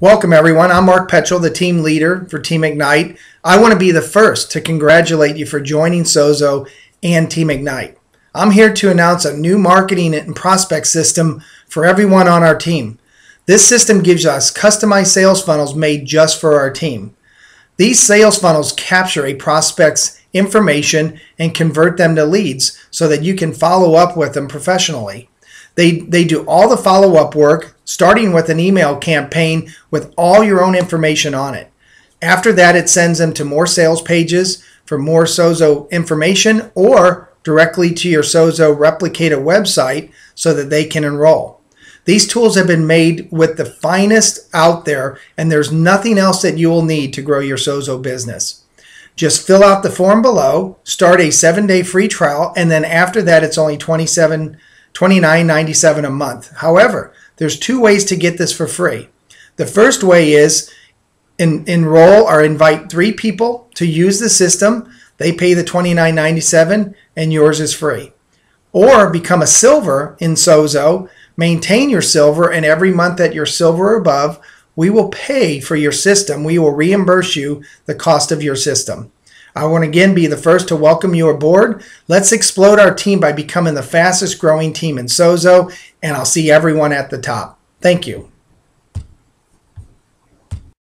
Welcome, everyone. I'm Mark Petchel, the team leader for Team Ignite. I want to be the first to congratulate you for joining Sozo and Team Ignite. I'm here to announce a new marketing and prospect system for everyone on our team. This system gives us customized sales funnels made just for our team. These sales funnels capture a prospect's information and convert them to leads so that you can follow up with them professionally. They, they do all the follow up work, starting with an email campaign with all your own information on it. After that, it sends them to more sales pages for more Sozo information or directly to your Sozo replicator website so that they can enroll. These tools have been made with the finest out there, and there's nothing else that you will need to grow your Sozo business. Just fill out the form below, start a seven day free trial, and then after that, it's only 27 $29.97 a month. However, there's two ways to get this for free. The first way is en- enroll or invite three people to use the system. They pay the $29.97 and yours is free. Or become a silver in Sozo, maintain your silver, and every month that you're silver or above, we will pay for your system. We will reimburse you the cost of your system. I want to again be the first to welcome you aboard. Let's explode our team by becoming the fastest growing team in Sozo, and I'll see everyone at the top. Thank you.